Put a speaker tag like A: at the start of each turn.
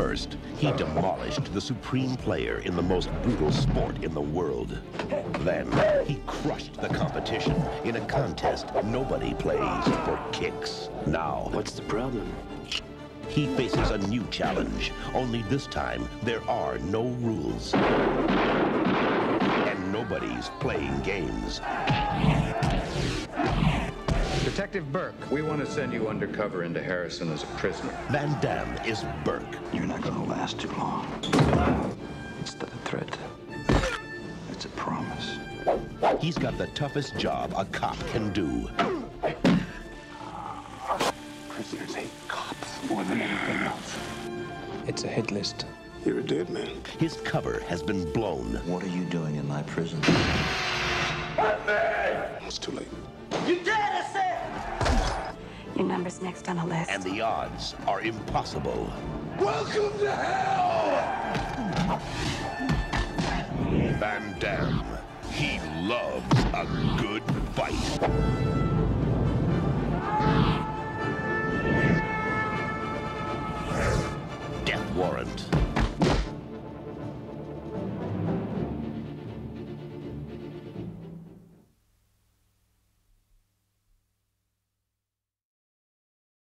A: First, he demolished the supreme player in the most brutal sport in the world. Then, he crushed the competition in a contest nobody plays for kicks. Now,
B: What's the problem?
A: he faces a new challenge, only this time there are no rules. And nobody's playing games.
C: Detective Burke, we want to send you undercover into Harrison as a prisoner.
A: Van Damme is Burke.
B: You're not gonna last too long. It's not a threat. It's a promise.
A: He's got the toughest job a cop can do.
B: Prisoners hate cops more than anything else.
C: It's a hit list.
B: You're a dead man.
A: His cover has been blown.
D: What are you doing in my prison?
B: It's too late.
E: Your number's next on list.
A: And the odds are impossible.
B: Welcome to hell!
A: Van He loves a good fight. warrant.